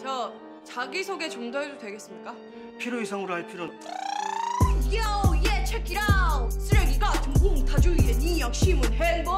저 자기소개 좀 더 해도 되겠습니까? 필요 이상으로 할 필요는 Yo, yeah, check it out. 쓰레기 같은 공타주의의 니 역심은 행복